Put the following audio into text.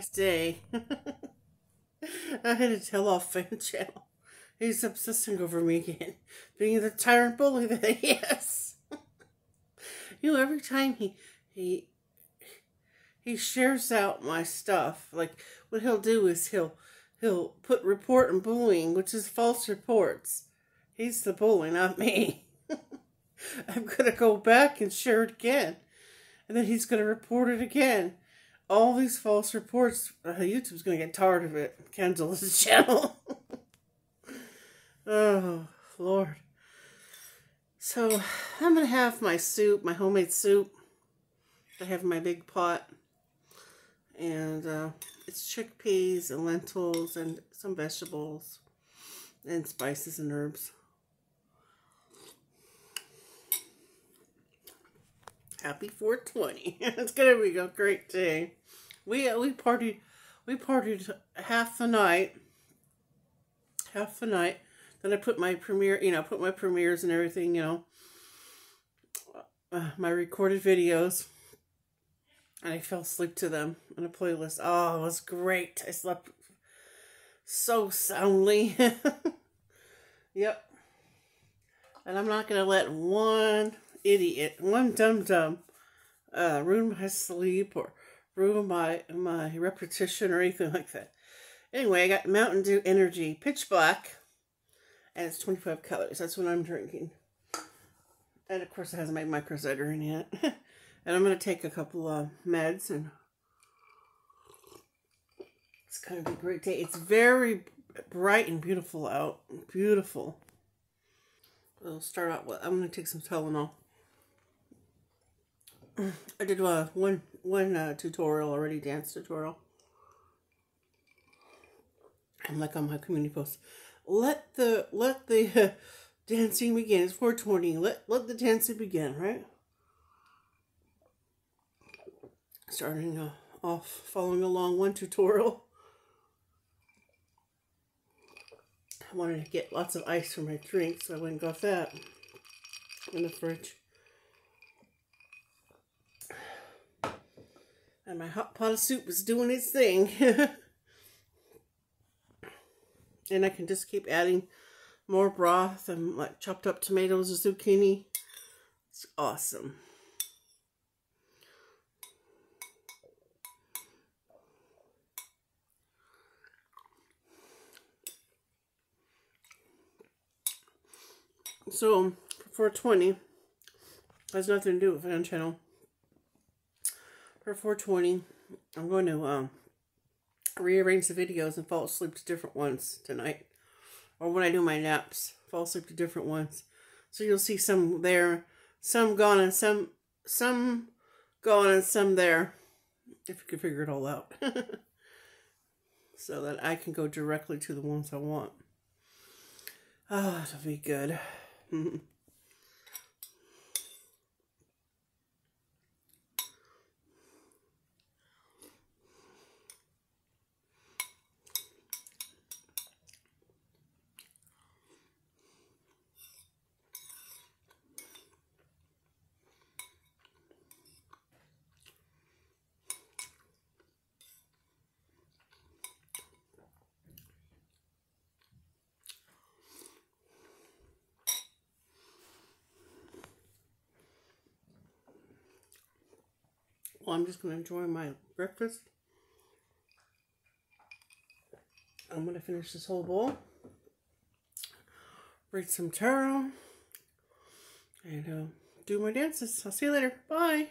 Next day, I had to tell off Fan Channel. He's obsessing over me again, being the tyrant bully that he is. you know, every time he he he shares out my stuff, like what he'll do is he'll he'll put report and bullying, which is false reports. He's the bully, not me. I'm gonna go back and share it again, and then he's gonna report it again. All these false reports, uh, YouTube's gonna get tired of it. Cancel his channel. oh Lord. So I'm gonna have my soup, my homemade soup. I have my big pot, and uh, it's chickpeas and lentils and some vegetables and spices and herbs. Happy 420. it's gonna be a great day. We we partied we partied half the night. Half the night. Then I put my premiere, you know, put my premieres and everything, you know, uh, my recorded videos. And I fell asleep to them on a playlist. Oh, it was great. I slept so soundly. yep. And I'm not going to let one idiot, one dum dum, uh, ruin my sleep or ruin my my repetition or anything like that. Anyway, I got Mountain Dew Energy Pitch Black, and it's 25 calories. That's what I'm drinking. And of course, it hasn't my microsider in it. and I'm going to take a couple of meds, and it's going to be a great day. It's very bright and beautiful out. Beautiful. We'll start out with, I'm going to take some Tylenol. I did uh, one one uh, tutorial already, dance tutorial. I'm like on my community post. Let the let the uh, dancing begin. It's 420. Let let the dancing begin, right? Starting uh, off, following along one tutorial. I wanted to get lots of ice for my drink, so I went and got that in the fridge. And my hot pot of soup is doing its thing. and I can just keep adding more broth and like chopped up tomatoes or zucchini. It's awesome. So, for 20 has nothing to do with fan channel for 420. I'm going to um, rearrange the videos and fall asleep to different ones tonight. Or when I do my naps, fall asleep to different ones. So you'll see some there, some gone and some some gone and some there. If you can figure it all out. so that I can go directly to the ones I want. Ah, oh, it'll be good. Well, I'm just going to enjoy my breakfast. I'm going to finish this whole bowl. Read some tarot. And uh, do my dances. I'll see you later. Bye.